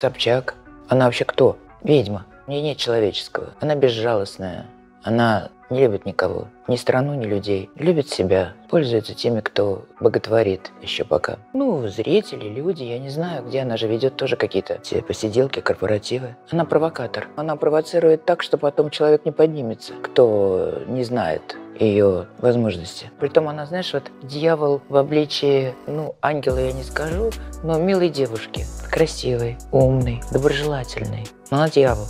Собчак. Она вообще кто? Ведьма. В ней нет человеческого. Она безжалостная. Она не любит никого. Ни страну, ни людей. Любит себя. Пользуется теми, кто боготворит еще пока. Ну, зрители, люди, я не знаю, где она же ведет тоже какие-то те посиделки, корпоративы. Она провокатор. Она провоцирует так, что потом человек не поднимется, кто не знает ее возможности. Притом она, знаешь, вот дьявол в обличии, ну, ангела я не скажу, но милой девушки. Красивой, умной, доброжелательной. Но она дьявол.